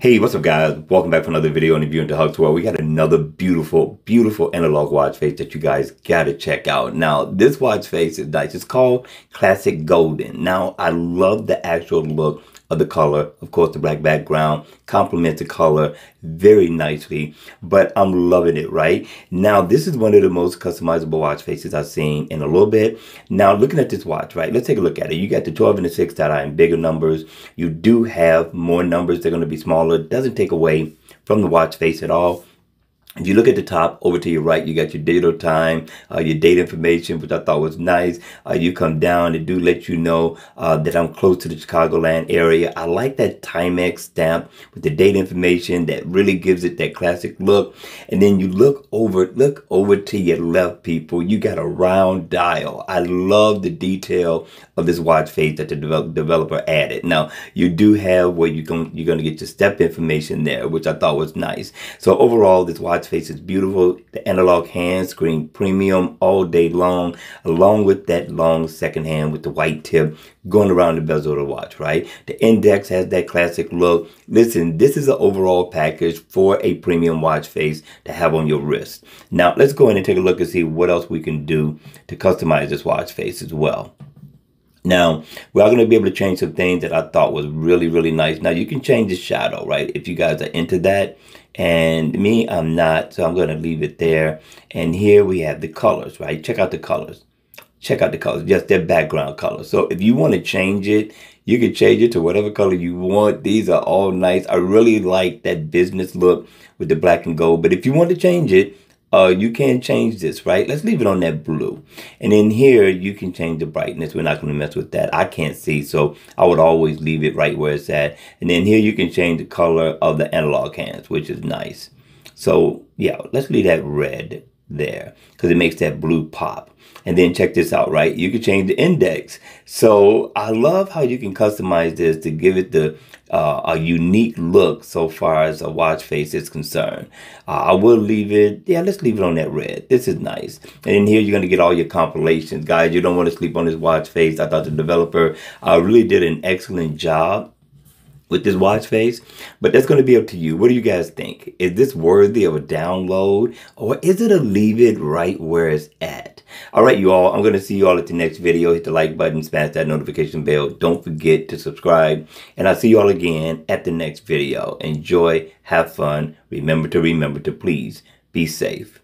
Hey, what's up guys? Welcome back for another video on the View into Huck's World. We got another beautiful, beautiful analog watch face that you guys gotta check out. Now, this watch face is nice. It's called Classic Golden. Now, I love the actual look of the color. Of course, the black background complements the color very nicely, but I'm loving it, right? Now, this is one of the most customizable watch faces I've seen in a little bit. Now, looking at this watch, right? Let's take a look at it. You got the 12 and the 6 that are in bigger numbers. You do have more numbers. They're going to be smaller. Doesn't take away from the watch face at all. If you look at the top, over to your right, you got your date time, uh, your date information, which I thought was nice. Uh, you come down, it do let you know uh, that I'm close to the Chicagoland area. I like that Timex stamp with the date information that really gives it that classic look. And then you look over, look over to your left, people. You got a round dial. I love the detail of this watch face that the develop, developer added. Now, you do have where you're going, you're going to get your step information there, which I thought was nice. So overall, this watch face is beautiful. The analog hand screen premium all day long, along with that long second hand with the white tip going around the bezel of the watch, right? The index has that classic look. Listen, this is an overall package for a premium watch face to have on your wrist. Now, let's go in and take a look and see what else we can do to customize this watch face as well. Now, we are going to be able to change some things that I thought was really, really nice. Now, you can change the shadow, right? If you guys are into that. And me, I'm not, so I'm going to leave it there. And here we have the colors, right? Check out the colors. Check out the colors, just their background color. So if you want to change it, you can change it to whatever color you want. These are all nice. I really like that business look with the black and gold. But if you want to change it, uh, you can't change this, right? Let's leave it on that blue. And in here, you can change the brightness. We're not going to mess with that. I can't see, so I would always leave it right where it's at. And then here, you can change the color of the analog hands, which is nice. So yeah, let's leave that red there because it makes that blue pop. And then check this out, right? You can change the index. So I love how you can customize this to give it the uh, a unique look so far as a watch face is concerned. Uh, I will leave it, yeah, let's leave it on that red. This is nice. And in here, you're going to get all your compilations. Guys, you don't want to sleep on this watch face. I thought the developer uh, really did an excellent job with this watch face, but that's going to be up to you. What do you guys think? Is this worthy of a download or is it a leave it right where it's at? All right, you all, I'm going to see you all at the next video. Hit the like button, smash that notification bell. Don't forget to subscribe and I'll see you all again at the next video. Enjoy, have fun. Remember to remember to please be safe.